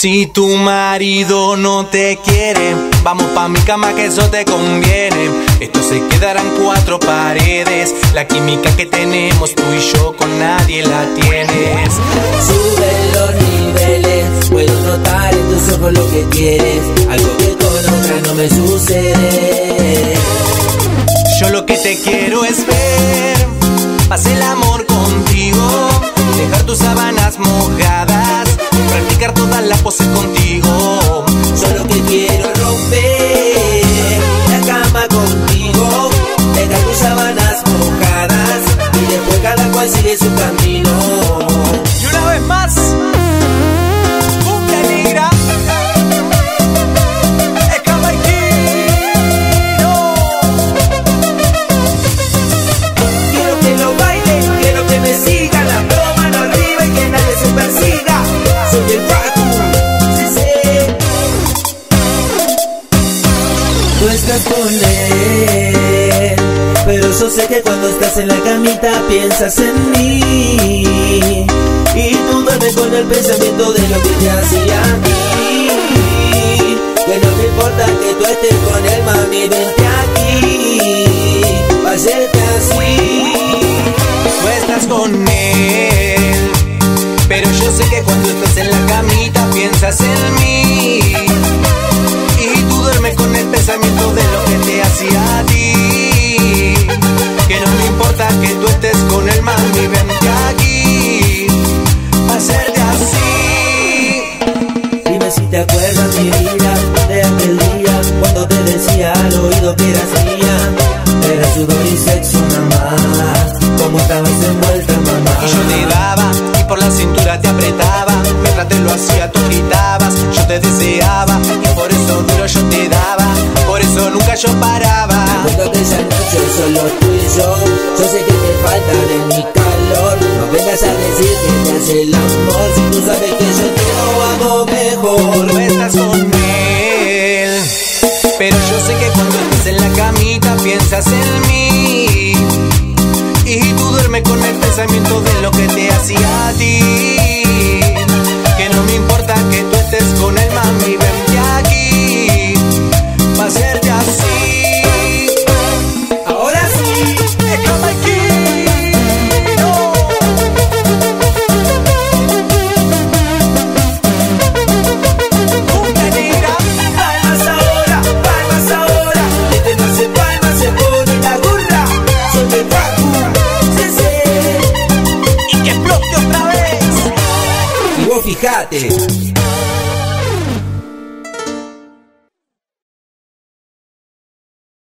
Si tu marido no te quiere, vamos pa' mi cama que eso te conviene. Esto se quedarán cuatro paredes. La química que tenemos tú y yo con nadie la tienes. Sube los niveles, puedo notar en tus ojos lo que quieres. Algo que con otra no me sucede. Yo lo que te quiero es ver, pase el amor practicar todas las poses contigo. Solo que quiero romper la cama contigo, dejar tus sábanas mojadas y después cada cual sigue su camino. Tú estás con él, pero yo sé que cuando estás en la camita piensas en mí. Y tú duermes con el pensamiento de lo que te hacía a mí. Que no me importa que tú estés con él, mami, vente aquí. Va hacerte así. Tú estás con él, pero yo sé que cuando estás en la camita piensas en mí. Eras mía. Era sudor y sexo más. Como estabas envuelta, mamá. Y yo te daba y por la cintura te apretaba. Mientras te lo hacía, tú gritabas. Yo te deseaba y por eso duro yo te daba. Por eso nunca yo paraba. Recuerdo aquella noche solo tú y yo. Yo sé que te falta de mi calor. No vengas a decir que te hace el amor. Si tú sabes que yo te lo hago mejor. Pero yo sé que cuando estés en la camita piensas en mí. Y tú duermes con el pensamiento de fíjate.